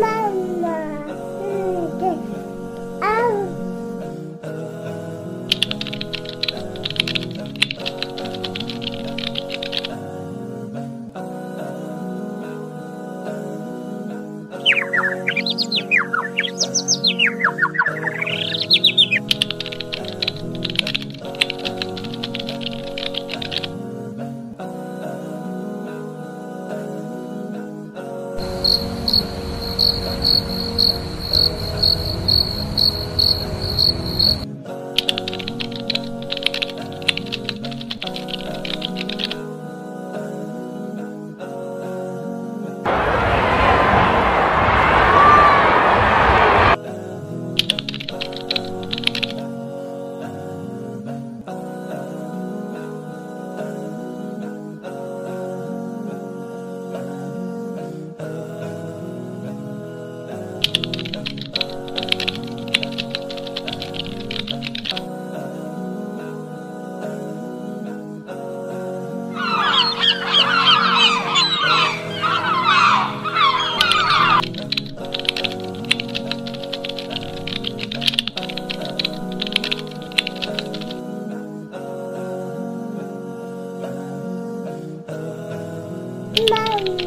Mama. Bye.